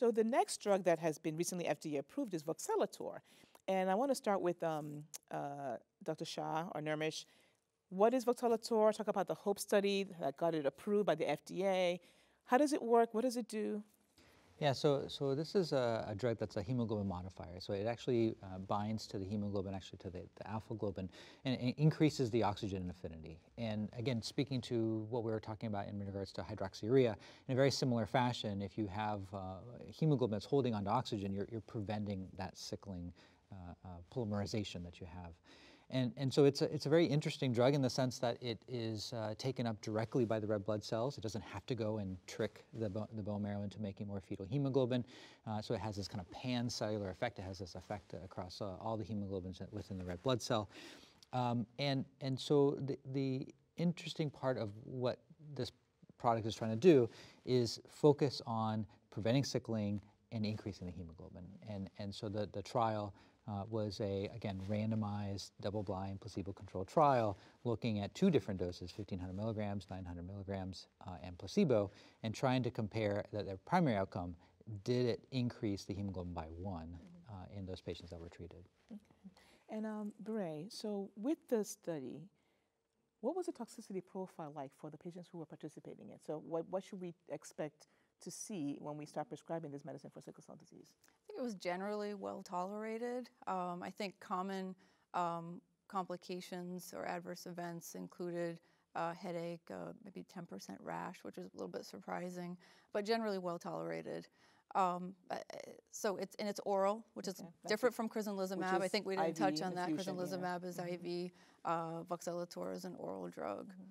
So the next drug that has been recently FDA approved is Voxelotor. And I want to start with um, uh, Dr. Shah or Nirmish. What is Voxelotor? Talk about the HOPE study that got it approved by the FDA. How does it work? What does it do? Yeah, so, so this is a, a drug that's a hemoglobin modifier. So it actually uh, binds to the hemoglobin, actually to the, the alpha globin, and it increases the oxygen affinity. And again, speaking to what we were talking about in regards to hydroxyurea, in a very similar fashion, if you have uh, hemoglobin that's holding onto oxygen, you're, you're preventing that sickling uh, uh polymerization that you have. And, and so it's a, it's a very interesting drug in the sense that it is uh, taken up directly by the red blood cells. It doesn't have to go and trick the, bo the bone marrow into making more fetal hemoglobin. Uh, so it has this kind of pan-cellular effect. It has this effect across uh, all the hemoglobins within the red blood cell. Um, and, and so the, the interesting part of what this product is trying to do is focus on preventing sickling and increasing the hemoglobin. And, and so the, the trial uh, was a, again, randomized, double-blind, placebo-controlled trial looking at two different doses, 1,500 milligrams, 900 milligrams, uh, and placebo, and trying to compare that their primary outcome, did it increase the hemoglobin by one uh, in those patients that were treated. Okay. And um, Bray, so with the study, what was the toxicity profile like for the patients who were participating in? it? So what, what should we expect to see when we start prescribing this medicine for sickle cell disease? I think it was generally well tolerated. Um, I think common um, complications or adverse events included uh, headache, uh, maybe 10% rash, which was a little bit surprising, but generally well tolerated. Um, so it's and it's oral, which is okay. different from crizanlizumab. I think we didn't IV touch on that. Crizanlizumab yeah. is mm-hmm. IV. Uh, Voxelotor is an oral drug. Mm-hmm.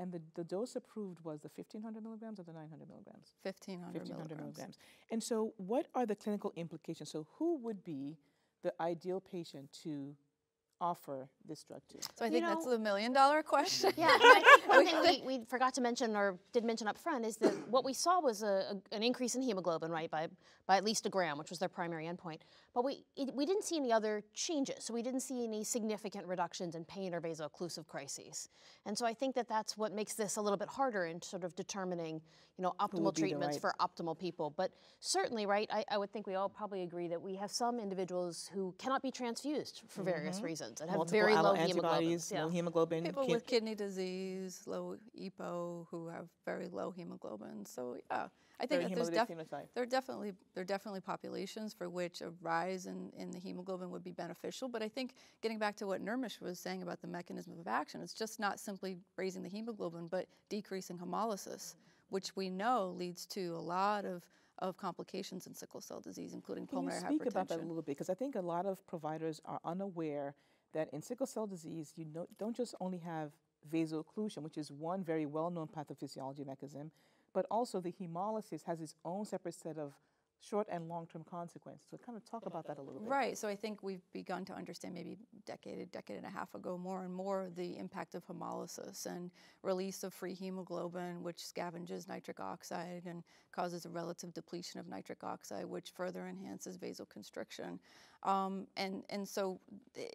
And the, the dose approved was the 1500 milligrams or the 900 milligrams? 1500, 1500 milligrams. milligrams. And so, what are the clinical implications? So, who would be the ideal patient to offer this drug to? So I you think know, that's the million dollar question. Yeah, I, one thing we, we, forgot to mention or did mention up front is that what we saw was a, a, an increase in hemoglobin, right, by, by at least a gram, which was their primary endpoint. But we, it, we didn't see any other changes. So we didn't see any significant reductions in pain or vaso-occlusive crises. And so I think that that's what makes this a little bit harder in sort of determining, you know, optimal treatments right. for optimal people. But certainly, right, I, I, would think we all probably agree that we have some individuals who cannot be transfused for mm -hmm. various reasons and have Multiple very low hemoglobin. Yeah. Low hemoglobin. People with kidney disease, low EPO, who have very low hemoglobin. So yeah. I think that there's def- there are definitely there are definitely populations for which a rise in, in the hemoglobin would be beneficial. But I think getting back to what Nirmish was saying about the mechanism of action, it's just not simply raising the hemoglobin, but decreasing hemolysis, which we know leads to a lot of of complications in sickle cell disease, including Can pulmonary hypertension. Can you speak about that a little bit? Because I think a lot of providers are unaware that in sickle cell disease, you don't just only have vaso-occlusion, which is one very well-known pathophysiology mechanism, but also the hemolysis has its own separate set of short and long-term consequences. So kind of talk about that a little bit. Right. So I think we've begun to understand maybe decade, decade and a half ago more and more the impact of hemolysis and release of free hemoglobin, which scavenges nitric oxide and causes a relative depletion of nitric oxide, which further enhances vasoconstriction. Um, and, and so the,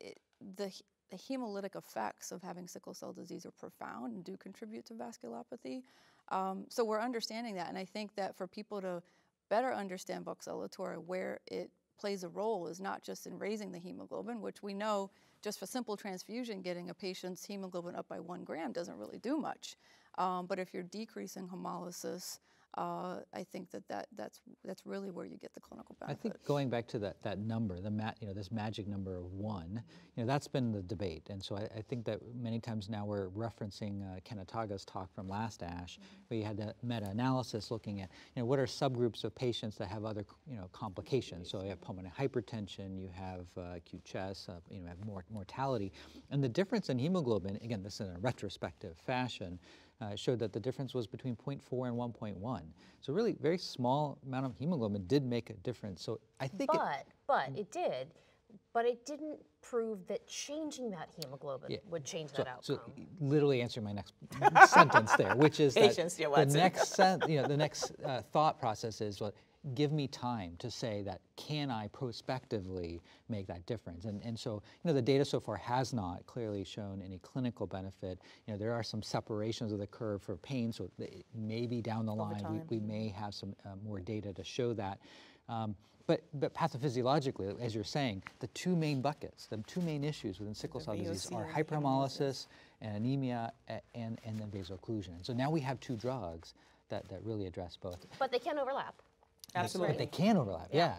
the the hemolytic effects of having sickle cell disease are profound and do contribute to vasculopathy. Um, so we're understanding that, and I think that for people to better understand voxelotor, where it plays a role is not just in raising the hemoglobin, which we know just for simple transfusion, getting a patient's hemoglobin up by one gram doesn't really do much. Um, but if you're decreasing hemolysis, uh, I think that, that that's, that's really where you get the clinical benefit. I think going back to that, that number, the ma you know, this magic number of one, you know, that's been the debate. And so I, I think that many times now we're referencing uh, Ken Ataga's talk from last ASH, where you had that meta-analysis looking at, you know, what are subgroups of patients that have other, you know, complications. So you have pulmonary hypertension, you have uh, acute chest, uh, you know, have more mortality. And the difference in hemoglobin, again, this is in a retrospective fashion, uh, showed that the difference was between 0.4 and 1.1. So really very small amount of hemoglobin did make a difference. So I think But, it, but it did, but it didn't prove that changing that hemoglobin yeah. would change so, that outcome. So literally answer my next sentence there, which is Patience, that the next, you know, the next uh, thought process is, well, give me time to say that can I prospectively make that difference? And, and so, you know, the data so far has not clearly shown any clinical benefit. You know, there are some separations of the curve for pain, so maybe down the line we, we, may have some uh, more data to show that. Um, but, but pathophysiologically, as you're saying, the two main buckets, the two main issues within sickle cell disease VOC are and hyperhemolysis and anemia and, and then vaso-occlusion. So now we have two drugs that, that really address both. But they can't overlap. But Absolutely. they can overlap, yeah.